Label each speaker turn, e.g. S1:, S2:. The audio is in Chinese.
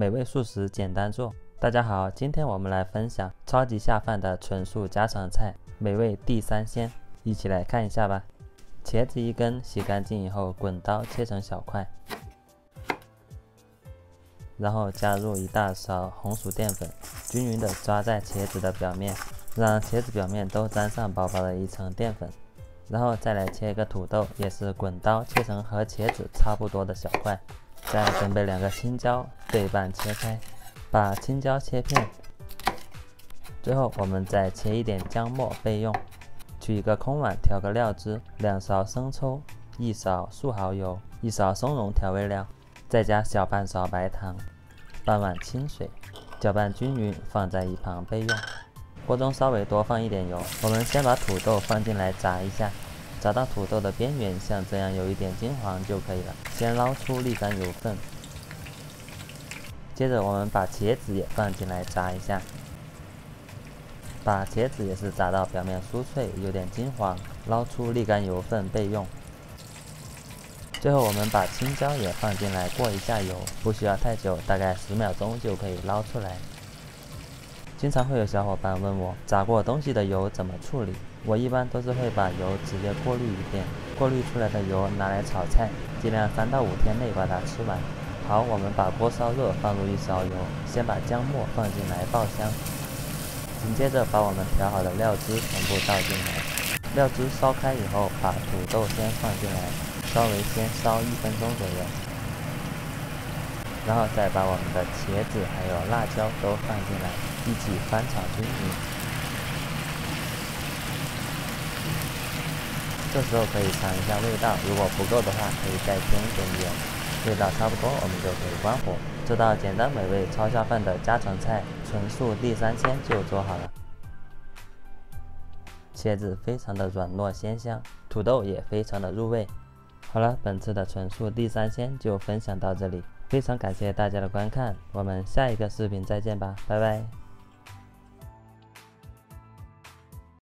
S1: 美味素食简单做。大家好，今天我们来分享超级下饭的纯素家常菜——美味地三鲜，一起来看一下吧。茄子一根，洗干净以后滚刀切成小块，然后加入一大勺红薯淀粉，均匀的抓在茄子的表面，让茄子表面都沾上薄薄的一层淀粉。然后再来切一个土豆，也是滚刀切成和茄子差不多的小块。再准备两个青椒，对半切开，把青椒切片。最后我们再切一点姜末备用。取一个空碗，调个料汁：两勺生抽，一勺素蚝油，一勺松茸调味料，再加小半勺白糖，半碗清水，搅拌均匀，放在一旁备用。锅中稍微多放一点油，我们先把土豆放进来炸一下，炸到土豆的边缘像这样有一点金黄就可以了。先捞出沥干油分，接着我们把茄子也放进来炸一下，把茄子也是炸到表面酥脆，有点金黄，捞出沥干油分备用。最后我们把青椒也放进来过一下油，不需要太久，大概十秒钟就可以捞出来。经常会有小伙伴问我，炸过东西的油怎么处理？我一般都是会把油直接过滤一遍，过滤出来的油拿来炒菜，尽量三到五天内把它吃完。好，我们把锅烧热，放入一勺油，先把姜末放进来爆香，紧接着把我们调好的料汁全部倒进来，料汁烧开以后，把土豆先放进来，稍微先烧一分钟左右。然后再把我们的茄子还有辣椒都放进来，一起翻炒均匀。这时候可以尝一下味道，如果不够的话，可以再添一点盐。味道差不多，我们就可以关火。这道简单美味、超下饭的家常菜——纯素地三鲜就做好了。茄子非常的软糯鲜香，土豆也非常的入味。好了，本次的纯素地三鲜就分享到这里。非常感谢大家的观看，我们下一个视频再见吧，拜拜。